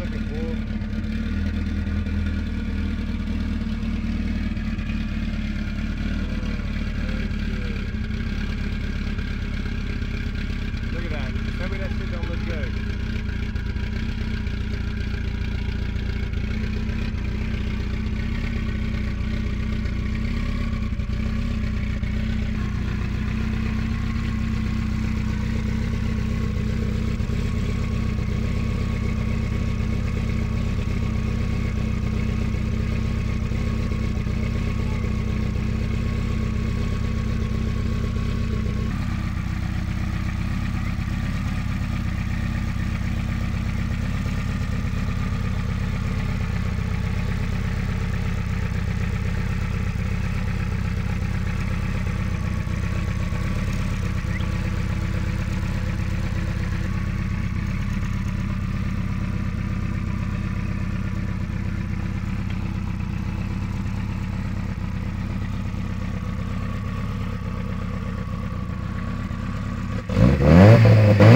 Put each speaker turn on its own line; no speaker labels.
Look at
that. Tell me that shit don't look good. Thank you.